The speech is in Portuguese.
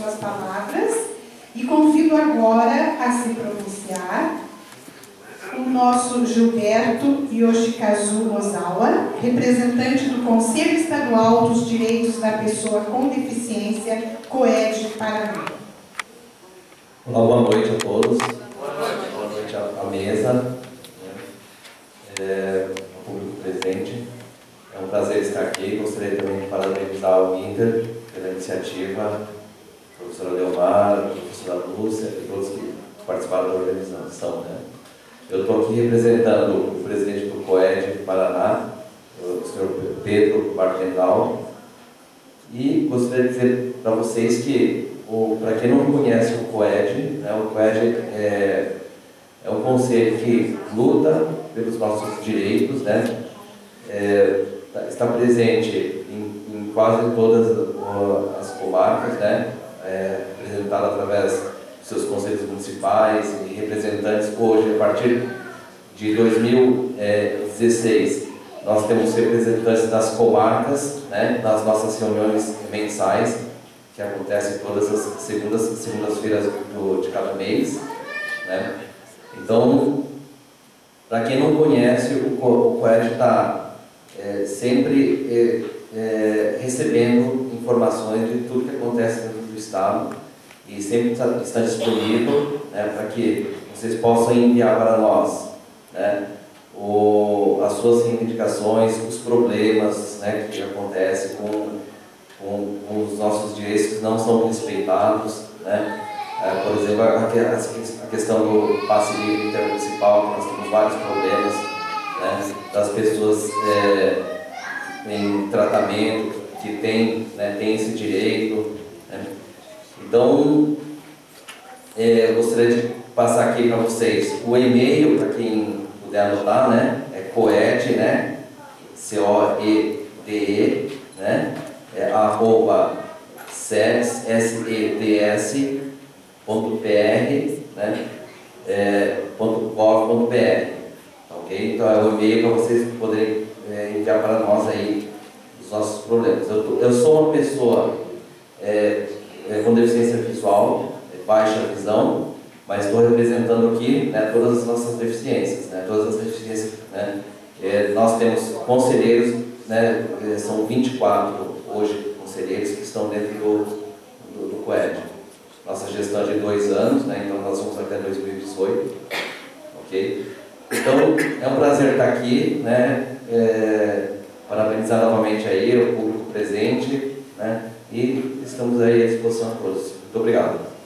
suas palavras e convido agora a se pronunciar o nosso Gilberto Yoshikazu Ozawa, representante do Conselho Estadual dos Direitos da Pessoa com Deficiência, COED Paraná. Olá, boa noite a todos. Boa noite à mesa, é, ao público presente. É um prazer estar aqui. Gostaria também de parabenizar o Inter pela iniciativa, a professora Leomar, a professora Lúcia e todos que participaram da organização. Né? Eu estou aqui representando o presidente do COED Paraná, o senhor Pedro Bartendal, e gostaria de dizer para vocês que, para quem não conhece o COED, né, o COED é, é um conselho que luta pelos nossos direitos, né, é, está presente em, em, quase todas as comarcas, né, é, através seus conselhos municipais e representantes. Hoje, a partir de 2016, nós temos representantes das comarcas, né, nas nossas reuniões mensais, que acontecem todas as segundas segundas-feiras de cada mês. Né? Então, para quem não conhece, o, COED está é, sempre é, é, recebendo informações de tudo que acontece do Estado e sempre está, está disponível né, para que vocês possam enviar para nós né, o, as suas reivindicações, os problemas né, que acontecem com, com, com, os nossos direitos que não são respeitados. Né, é, por exemplo, a, a, questão do passe livre intermunicipal, que nós temos vários problemas né, das pessoas é, em tratamento que têm né, tem esse direito. Então, é, gostaria de passar aqui para vocês o e-mail, para quem puder anotar, né? É coed, né? C-O-E-D-E, né? É arroba seds.pr, né? É, .gov.br, ok? Então é o e-mail para vocês poderem é, enviar para nós aí os nossos problemas. Eu, eu sou uma pessoa é, é, com deficiência visual, é, baixa visão, mas estou representando aqui né, todas as nossas deficiências, né, todas as deficiências. Né, é, nós temos conselheiros, né, é, são 24 hoje conselheiros que estão dentro do, do, do COED. Nossa gestão é de dois anos, né, então nós vamos até 2018. Ok? Então é um prazer estar aqui, né, é, parabenizar novamente aí o público presente, né, e estamos aí à disposição a todos. Muito obrigado.